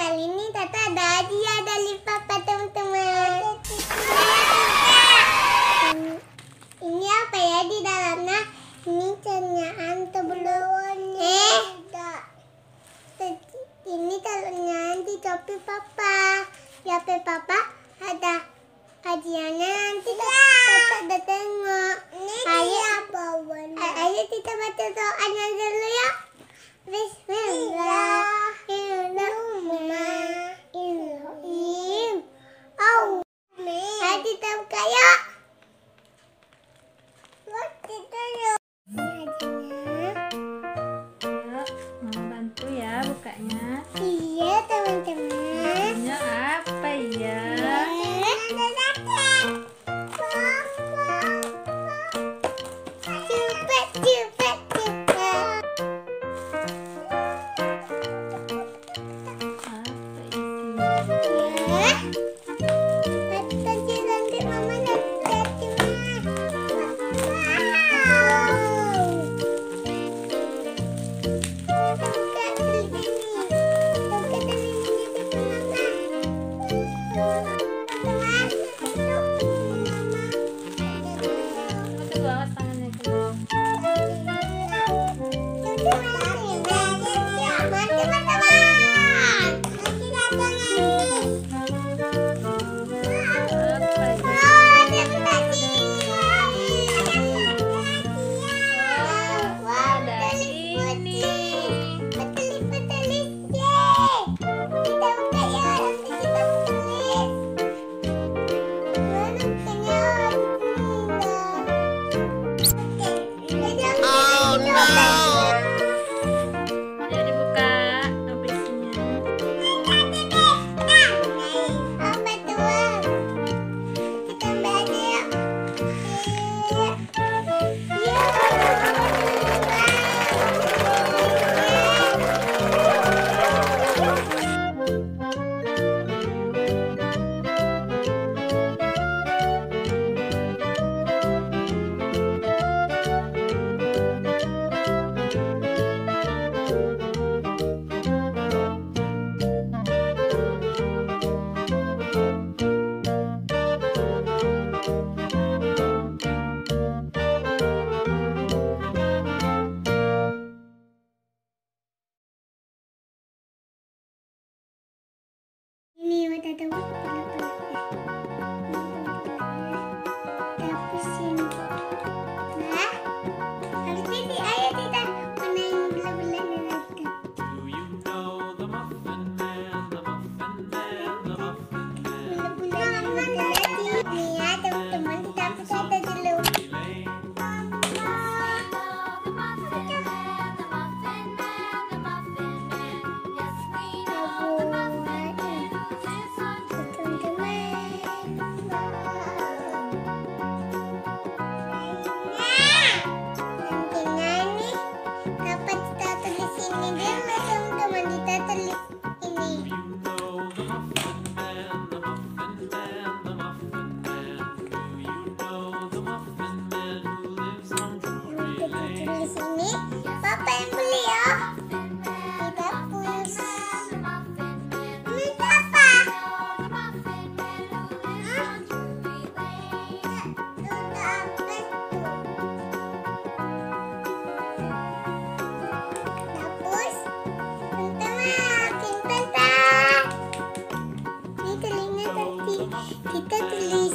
kali ini Tata ada hadiah dari Papa teman-teman. Ini apa ya di dalamnya? Ini cernaan tebelon. Eh? Ini telurnya di topi Papa. Ya, Papa ada hadiahnya nanti Tata ada tengok. Ayo, ayo kita baca doanya dulu ya. Bismillah. Itu. Come. Dadah. kita tulis.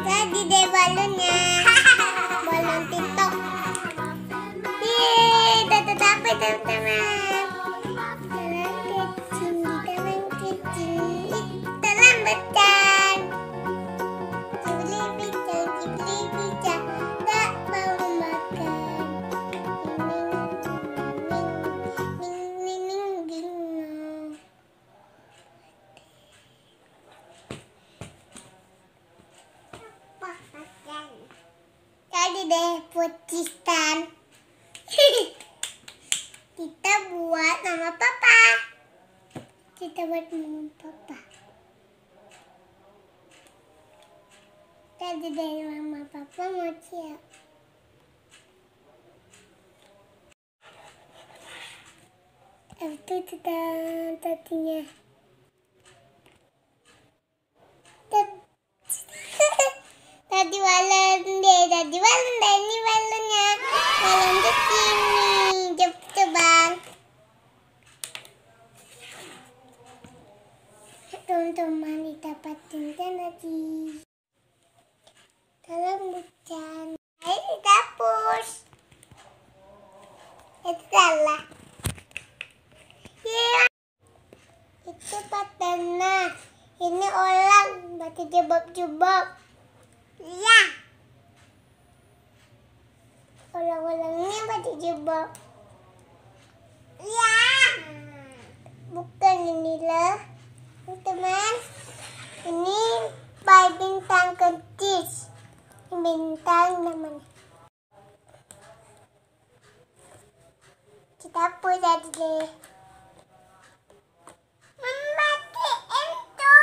Jadi deh balonnya. Balon tiktok. Yeay tapi tapi deh pucistan kita buat nama papa. Kita buat nama papa. Tadi dari mama papa mau siap. Itu tidak tadinya. Tadi balon deh, tadi balon deh, ini balonnya. Balon di sini, Jep- terbang. Teman-teman didapatin tadi. Dalam hujan. Di dapur. Itu salah. Ya. Itu patana. Ini orang batu jebak-jebak. Ya. Orang-orangnya batu jebak. Ya. Bukan inilah. Teman. Ini by bintang kecil. Ini bintang namanya. Kita pun tadi deh. Mati itu.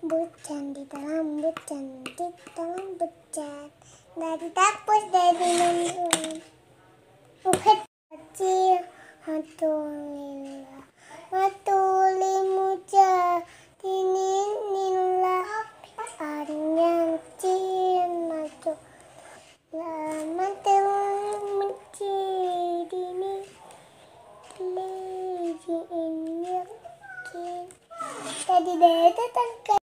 Bucan di dalam bucan di dalam bucan dari dapur dari nonton. Bukan kecil hantu lila hantu limuja ini nila. Arnya cina tuh lama mencari ini Lady in your Tadi deh tetangga